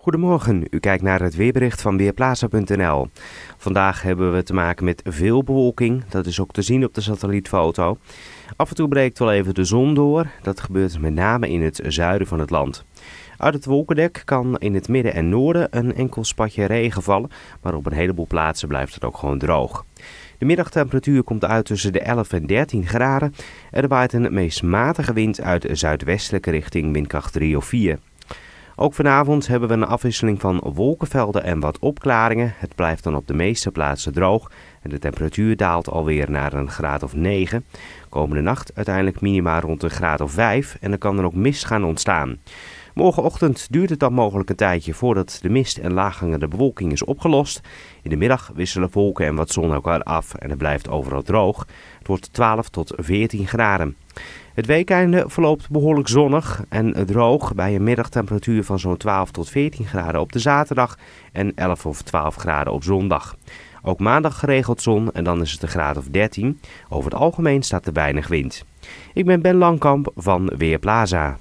Goedemorgen, u kijkt naar het weerbericht van Weerplaza.nl. Vandaag hebben we te maken met veel bewolking, dat is ook te zien op de satellietfoto. Af en toe breekt wel even de zon door, dat gebeurt met name in het zuiden van het land. Uit het wolkendek kan in het midden en noorden een enkel spatje regen vallen, maar op een heleboel plaatsen blijft het ook gewoon droog. De middagtemperatuur komt uit tussen de 11 en 13 graden en er waait een meest matige wind uit zuidwestelijke richting windkracht 3 of 4. Ook vanavond hebben we een afwisseling van wolkenvelden en wat opklaringen. Het blijft dan op de meeste plaatsen droog en de temperatuur daalt alweer naar een graad of 9. Komende nacht uiteindelijk minima rond een graad of 5 en dan kan er ook mist gaan ontstaan. Morgenochtend duurt het dan mogelijk een tijdje voordat de mist en laaghangende bewolking is opgelost. In de middag wisselen wolken en wat zon elkaar af en het blijft overal droog. Het wordt 12 tot 14 graden. Het weekeinde verloopt behoorlijk zonnig en droog bij een middagtemperatuur van zo'n 12 tot 14 graden op de zaterdag en 11 of 12 graden op zondag. Ook maandag geregeld zon en dan is het een graad of 13. Over het algemeen staat er weinig wind. Ik ben Ben Langkamp van Weerplaza.